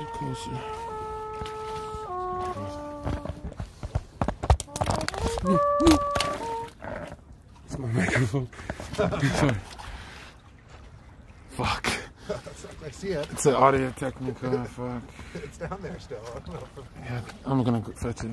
Get closer. It's my microphone. Sorry. Fuck. I see it. It's an Audio Technica. Fuck. It's down there still. I don't know Yeah, I'm gonna go fetch it.